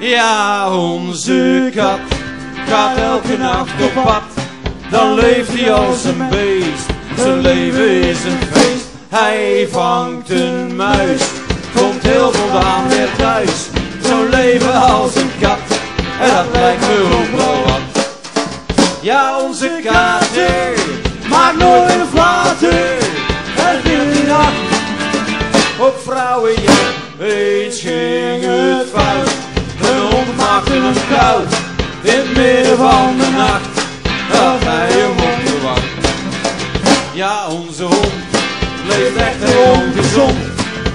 Ja, onze kat gaat elke nacht op pad. Dan leeft hij als een beest, zijn leven is een feest. Hij vangt een muis, komt heel voldaan weer thuis. Zo'n leven als een kat, en dat lijkt me onze kater maakt nooit een flater. En in die nacht op vrouwenjacht, eens ging het fout. Een hond maakte hem koud, in het midden van de nacht. Dat hij hem opgewacht. Ja, onze hond leeft echt heel ongezond.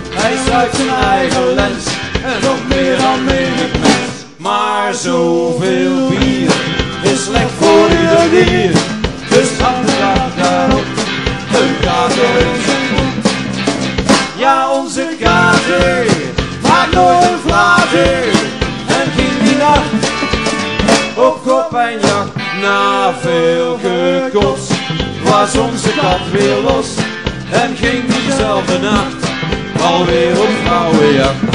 Hij zuigt zijn eigen lens en nog meer dan menig mens. Maar zoveel dier. Dus gaat daarop een mond. Ja, onze kater maakt nooit een flater. En ging die nacht op kop en jacht. Na veel gekots was onze kat weer los. En ging diezelfde nacht alweer op vrouwenjacht.